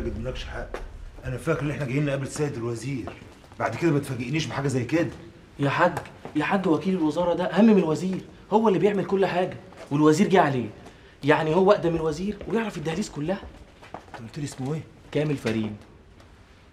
ماجد مالكش حق. أنا فاكر إن إحنا جايين نقابل سيد الوزير. بعد كده ما تفاجئنيش بحاجة زي كده. يا حاج يا حاج وكيل الوزارة ده أهم من الوزير. هو اللي بيعمل كل حاجة والوزير جه عليه. يعني هو أقدم من الوزير ويعرف الدهاليز كلها. أنت قلت لي اسمه إيه؟ كامل فريد.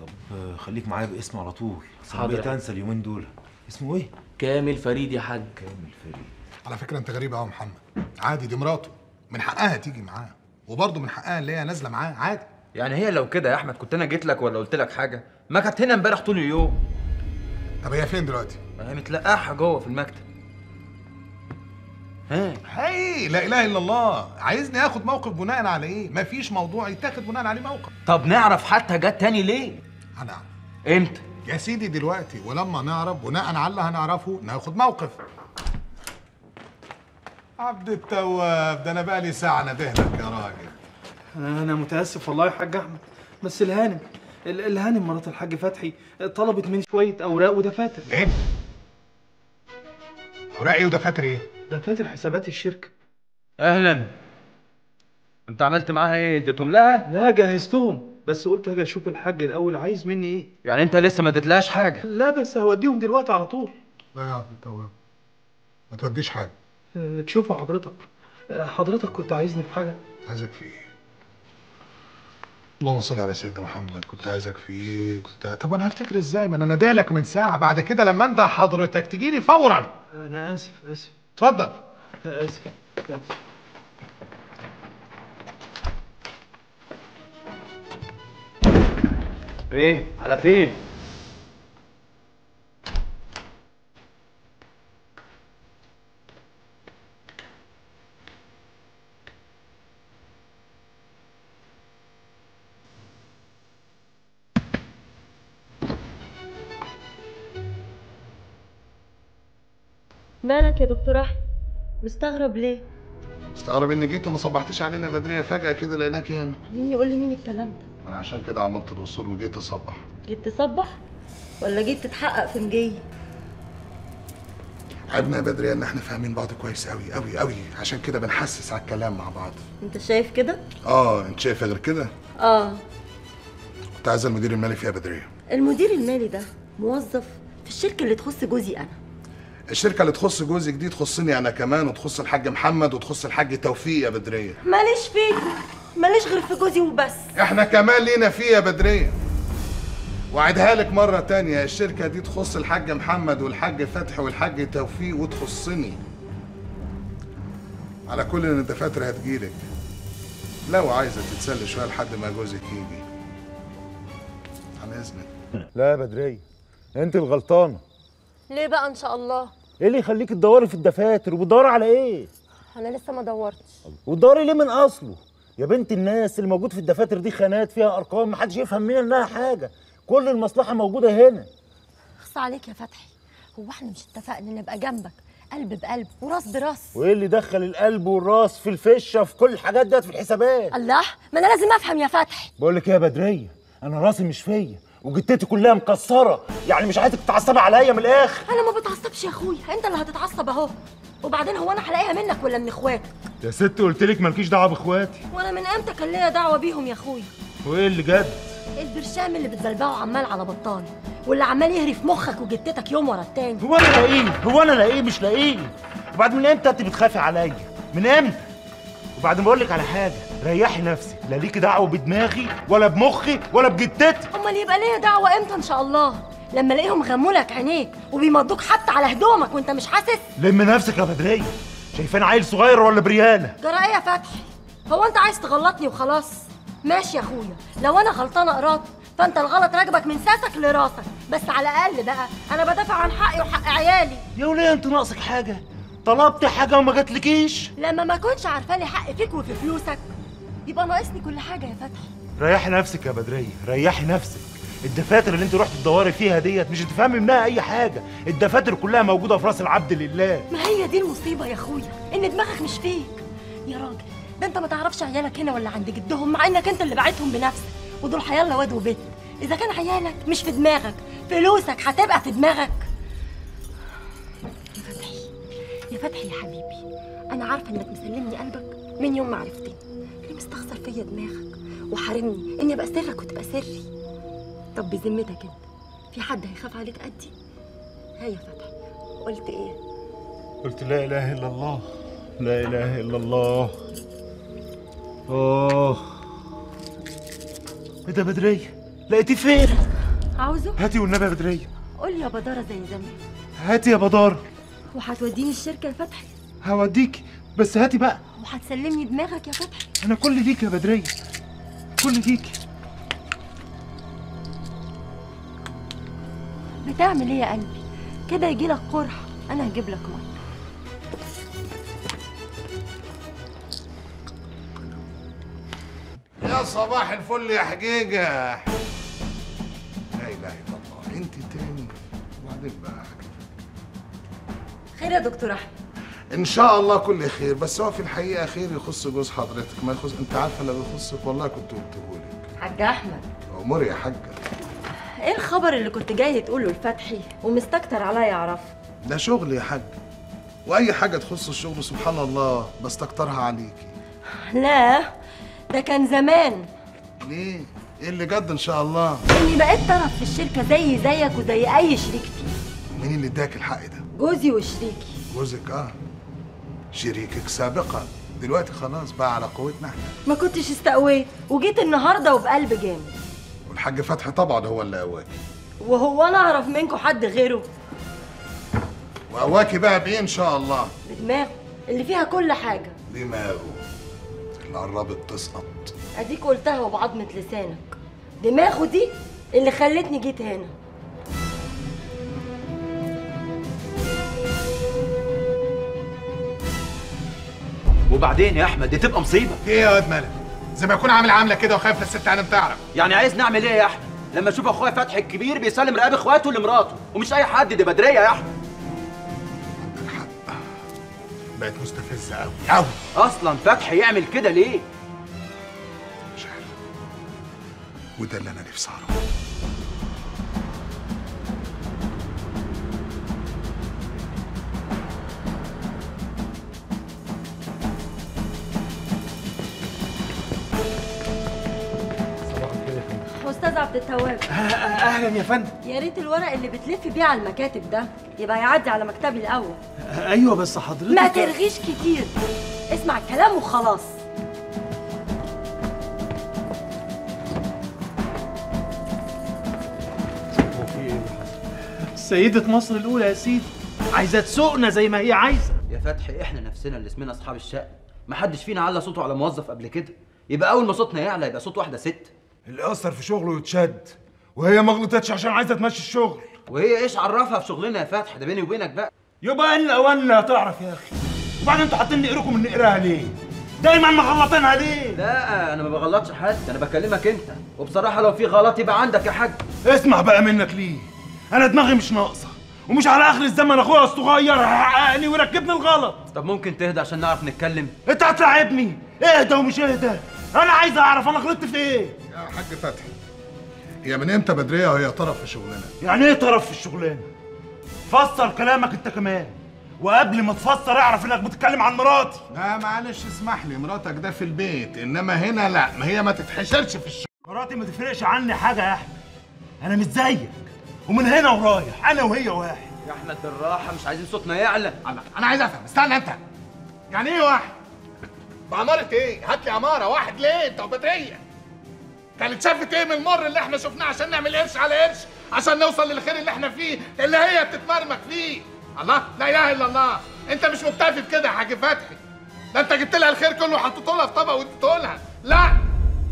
طب خليك معايا باسمه على طول. حاضر. انسى اليومين دول. اسمه إيه؟ كامل فريد يا حاج. كامل فريد. على فكرة أنت غريب قوي يا محمد. عادي دي مراته. من حقها تيجي معاه. وبرضه من حقها اللي هي نازلة معاه. عادي. يعني هي لو كده يا أحمد كنت أنا جيت لك ولا قلت لك حاجة؟ ما كانت هنا امبارح طول اليوم. طب هي فين دلوقتي؟ هي متلقاحة جوه في المكتب. ها؟ هي لا إله إلا الله. عايزني آخد موقف بناء على إيه؟ مفيش موضوع يتاخد بناء عليه موقف. طب نعرف حتى جت تاني ليه؟ هنعرف إمتى؟ يا سيدي دلوقتي ولما نعرف بناء على اللي هنعرفه ناخد موقف. عبد التواب ده أنا بقالي ساعة ندهلك يا راجل. أنا أنا متأسف والله يا حاج أحمد بس الهانم ال- الهانم مرات الحاج فتحي طلبت مني شوية أوراق ودفاتر. إيه أوراق إيه ودفاتر إيه؟ دفاتر حسابات الشركة. أهلا. أنت عملت معاها إيه؟ اديتهم لها؟ لا جهزتهم بس قلت أجي أشوف الحاج الأول عايز مني إيه. يعني أنت لسه ما اديتلهاش حاجة؟ لا بس هوديهم دلوقتي على طول. لا يا عبد التواب ما توديش حاجة. أه، تشوفوا حضرتك. أه، حضرتك كنت عايزني في حاجة؟ عايزك في إيه؟ اللهم صل على سيدنا محمد. كنت عايزك في إيه؟ كنت طب أنا هفتكر إزاي؟ ما أنا نادالك من ساعة. بعد كده لما أنت حضرتك تجيلي فورا. أنا آسف آسف. اتفضل. آسف. اسف إيه على فين؟ يا دكتور أحمد. مستغرب ليه؟ استغرب اني جيت وما صبحتش علينا بدرية فجأة كده لقيناك هنا. مين يقول لي مين الكلام ده؟ أنا عشان كده عملت الوصول وجيت أصبح. جيت تصبح؟ ولا جيت تتحقق في مجي عيبنا يا بدرية إن إحنا فاهمين بعض كويس قوي قوي قوي عشان كده بنحسس على الكلام مع بعض. أنت شايف كده؟ آه أنت شايفة غير كده؟ آه. كنت عايزه المدير المالي فيها بدرية. المدير المالي ده موظف في الشركة اللي تخص جوزي أنا. الشركة اللي تخص جوزك دي تخصني أنا كمان وتخص الحاج محمد وتخص الحاج توفيق يا بدرية. ماليش فيك ماليش غير في جوزي وبس. إحنا كمان لينا فيه يا بدرية. وعدها لك مرة تانية الشركة دي تخص الحاج محمد والحاج فتحي والحاج توفيق وتخصني. على كل إن الدفاتر هتجيلك. لو عايزة تتسلي شوية لحد ما جوزك يجي. على إذنك. لا يا بدرية أنت الغلطانة. ليه بقى إن شاء الله؟ إيه اللي يخليك تدوري في الدفاتر؟ وبتدوري على إيه؟ أنا لسه ما دورتش. وتدوري ليه من أصله؟ يا بنت الناس اللي موجود في الدفاتر دي خانات فيها أرقام محدش يفهم منها إنها حاجة. كل المصلحة موجودة هنا. خص عليك يا فتحي. هو إحنا مش اتفقنا نبقى جنبك قلب بقلب وراس براس. وإيه اللي دخل القلب والراس في الفشة في كل الحاجات ديت في الحسابات؟ الله ما أنا لازم أفهم يا فتحي. بقول لك إيه يا بدرية؟ أنا راسي مش فيا. وجتتي كلها مكسرة. يعني مش عايزك تتعصبي عليا من الآخر. أنا ما بتعصبش يا أخويا. أنت اللي هتتعصب أهو. وبعدين هو أنا هلاقيها منك ولا من اخواتك يا ست قلت لك مالكيش دعوة بإخواتي. وأنا من إمتى كان ليا دعوة بيهم يا أخويا. وإيه اللي جد؟ البرشام اللي بتبلبعه عمال على بطال. واللي عمال يهري في مخك وجتتك يوم ورا التاني. هو أنا لاقيه. هو أنا لاقيه مش لاقيه. وبعد من إمتى أنت بتخافي عليا؟ من إمتى؟ وبعدين بقول لك على حاجة. ريحي نفسك لا ليكي دعوة بدماغي ولا بمخي ولا بجتتي. أمال يبقى ليا دعوة إمتى إن شاء الله؟ لما ألاقيهم غموا لك عينيك وبيمضوك حتى على هدومك وأنت مش حاسس؟ لم نفسك يا بدريه شايفاني عيل صغير ولا برياله جرى إيه يا فتحي. هو أنت عايز تغلطني وخلاص؟ ماشي يا أخويا. لو أنا غلطانة قرات فأنت الغلط راكبك من ساسك لراسك. بس على الأقل بقى أنا بدافع عن حقي وحق عيالي. يا وليه أنت ناقصك حاجة؟ طلبت حاجة وما جاتلكيش؟ لما ما كنتش عارفة لي حق فيك وفي فلوسك يبقى ناقصني كل حاجة يا فتحي. ريحي نفسك يا بدريه ريحي نفسك. الدفاتر اللي انت رحت تدوري فيها ديت مش هتفهمي منها أي حاجة. الدفاتر كلها موجودة في رأس العبد لله. ما هي دي المصيبة يا أخويا إن دماغك مش فيك. يا راجل ده أنت ما تعرفش عيالك هنا ولا عند جدهم مع إنك أنت اللي بعتهم بنفسك. ودول حيالله واد وبيت إذا كان عيالك مش في دماغك فلوسك هتبقى في دماغك. يا فتحي يا فتحي يا حبيبي أنا عارفة إنك مسلمني قلبك من يوم ما عرفتني. مستخسر فيا دماغك وحارمني إني أبقى سرك وتبقى سري. طب بذمتك أنت في حد هيخاف عليك قدي؟ ها يا فتحي قلت إيه؟ قلت لا إله إلا الله. لا إله إلا الله. آه إيه ده بدريه لقيتيه فين؟ عاوزه؟ هاتي والنبي يا بدريه قول لي يا بدارة زي زمان. هاتي يا بدار وهتوديني الشركة يا فتحي؟ هوديك بس هاتي بقى. وهتسلمني دماغك يا فتحي؟ أنا كل ليك يا بدريه كل ليك بتعمل إيه يا قلبي؟ كده يجيلك قرح أنا هجيب لك مية. يا صباح الفل يا حقيقة لا إله إلا الله. أنت تاني. وبعدين بقى. خير يا دكتور أحمد. إن شاء الله كل خير بس هو في الحقيقة خير يخص جوز حضرتك ما يخص أنت عارفة لو يخصك والله كنت قلته لك. حاج أحمد. أمور يا حاجة. إيه الخبر اللي كنت جاي تقوله لفتحي ومستكتر عليا يعرفه ده شغل يا حاج. وأي حاجة تخص الشغل سبحان الله بستكترها عليكي. لا ده كان زمان. ليه؟ إيه اللي جد إن شاء الله؟ إني بقيت طرف في الشركة زي زيك وزي أي شريك فيه. مين اللي إداك الحق ده؟ جوزي وشريكي. جوزك آه. شريكك سابقا. دلوقتي خلاص بقى على قوتنا إحنا. ما كنتش استقويت وجيت النهارده وبقلب جامد. والحاج فتحي طبعا هو اللي قواكي وهو أنا أعرف منكم حد غيره. وقواكي بقى بإيه إن شاء الله؟ بدماغه اللي فيها كل حاجة. دماغه. اللي قربت تسقط. أديك قلتها وبعضمة لسانك. دماغه دي اللي خلتني جيت هنا. وبعدين يا أحمد دي تبقى مصيبة. إيه يا واد مالك زي ما يكون عامل عاملة كده وخايف للست عنب تعرف يعني عايز نعمل إيه يا أحمد؟ لما أشوف أخويا فتحي الكبير بيسلم رقاب إخواته لمراته ومش أي حد دي بدرية يا أحمد. الحق بقت مستفزة قوي قوي أصلا فتحي يعمل كده ليه؟ مش عارف. وده اللي أنا نفسي أعرفه. أستاذ عبد التواب. أهلا يا فندم. يا ريت الورق اللي بتلف بيه على المكاتب ده يبقى يعدي على مكتبي الأول. أيوه بس حضرتك ما ترغيش كتير. اسمع الكلام وخلاص. سيدة مصر الأولى يا سيدي عايزة تسوقنا زي ما هي عايزة. يا فتحي إحنا نفسنا اللي اسمنا أصحاب الشقة. محدش فينا على صوته على موظف قبل كده. يبقى أول ما صوتنا يعلى يبقى صوت واحدة ست. اللي اثر في شغله يتشد وهي ما غلطتش عشان عايزة تمشي الشغل. وهي إيش عرفها في شغلنا يا فتحي؟ ده بيني وبينك بقى. يبقى ان اولا تعرف يا أخي. وبعدين أنتوا حاطين نقركم من نقراها ليه؟ دايما مغلطينها ليه؟ لا أنا ما بغلطش حد أنا بكلمك أنت. وبصراحة لو في غلط يبقى عندك يا حاج. اسمع بقى منك ليه. أنا دماغي مش ناقصة ومش على آخر الزمن أخويا الصغير هيحققني ويركبني الغلط. طب ممكن تهدى عشان نعرف نتكلم؟ انت هتلاعبني اهدى ومش اهدى. أنا عايز أعرف أنا غلطت في إيه؟ يا حاج فتحي. هي من إمتى بدرية وهي طرف في شغلنا؟ يعني إيه طرف في الشغلانه فسر كلامك أنت كمان. وقبل ما تفسر اعرف إنك بتتكلم عن مراتي. لا معلش اسمح لي. مراتك ده في البيت إنما هنا لا. ما هي ما تتحشرش في الشغل. مراتي ما تفرقش عني حاجة يا أحمد. أنا مش زيك. ومن هنا ورايح أنا وهي واحد. يا أحمد بالراحة مش عايزين صوتنا يعلى. أنا عايز أفهم. استنى أنت. يعني إيه واحد؟ بعمارة إيه؟ هات لي عماره واحد ليه؟ انت وبدريه كانت شافت إيه من المر اللي إحنا شفناه عشان نعمل قرش على قرش؟ عشان نوصل للخير اللي إحنا فيه اللي هي بتتمرمك فيه. الله؟ لا إله إلا الله. أنت مش مكتفي بكده يا حاج فتحي. ده أنت جبت لها الخير كله وحطيته لها في طبق واديته لها لا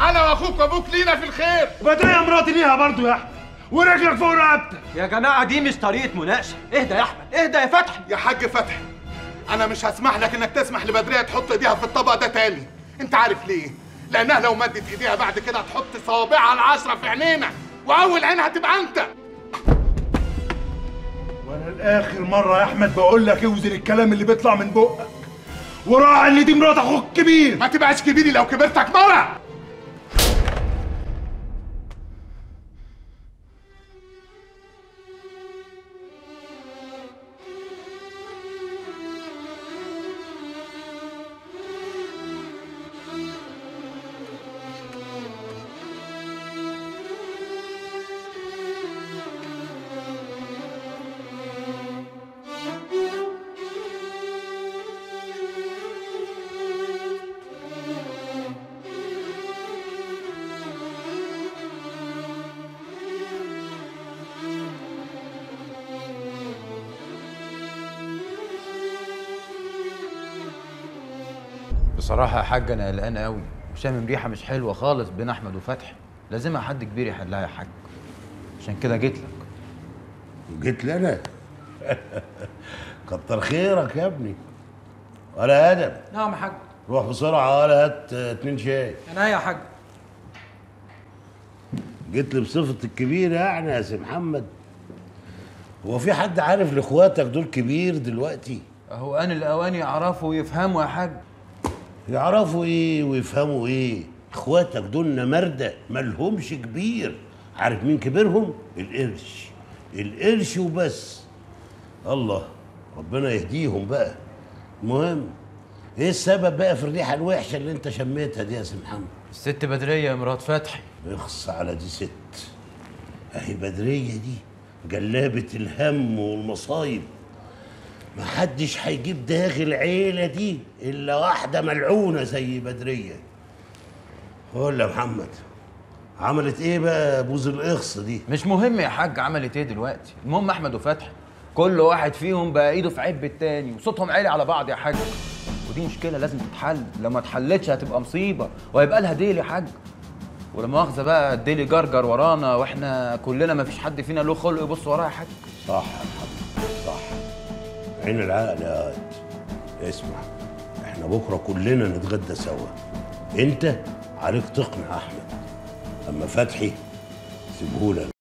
أنا وأخوك وأبوك لينا في الخير. بدريه مراتي ليها برضو يا أحمد. ورجلك فوق رقبتك. يا جماعة دي مش طريقة مناقشة. اهدى يا أحمد اهدى يا فتحي. يا حاج فتحي أنا مش هسمح لك إنك تسمح لبدرية تحط إيديها في الطبق ده تاني. أنت عارف ليه؟ لأنها لو مدت إيديها بعد كده هتحط صوابعها العشره في عينينا وأول عين هتبقى أنت. وأنا لآخر مرة يا أحمد بقول لك أوزن الكلام اللي بيطلع من بقك. وراعي إن دي مرات أخوك الكبير. ما تبقاش كبيري لو كبرتك مرة. بصراحة يا حاج أنا قلقان قوي. وشامم ريحة مش حلوة خالص بين أحمد وفتحي. لازمها حد كبير يحلها يا حاج عشان كده جيت لك. جيت لي أنا كتر خيرك يا ابني. ولا آدم نعم يا حاج روح بسرعة ولا هات آه، اتنين شاي. أنا يا حاج جيت لي بصفة الكبير يعني يا سي محمد. هو في حد عارف لاخواتك دول كبير دلوقتي؟ أهو أنا الأوان يعرفوا ويفهموا يا حاج. يعرفوا إيه ويفهموا إيه؟ إخواتك دول نمردة مالهمش كبير. عارف مين كبيرهم؟ القرش. القرش وبس. الله ربنا يهديهم بقى. المهم إيه السبب بقى في الريحة الوحشة اللي أنت شميتها دي يا سي محمد؟ الست بدرية مرات فتحي. اخص على دي ست. أهي بدرية دي جلابة الهم والمصايب. محدش هيجيب داخل العيلة دي إلا واحدة ملعونة زي بدرية. قول يا محمد عملت إيه بقى بوز الإخص دي؟ مش مهم يا حاج عملت إيه دلوقتي؟ المهم أحمد وفتحي كل واحد فيهم بقى إيده في عب التاني وصوتهم عالي على بعض يا حاج. ودي مشكلة لازم تتحل لو ما اتحلتش هتبقى مصيبة وهيبقى لها ديل يا حاج. ولا مؤاخذة بقى الديلي جرجر ورانا وإحنا كلنا ما فيش حد فينا له خلق يبص وراه يا حاج. صح يا عين العقل يا اسمع إحنا بكرة كلنا نتغدى سوا. انت عليك تقنع أحمد. أما فتحي سيبهولك.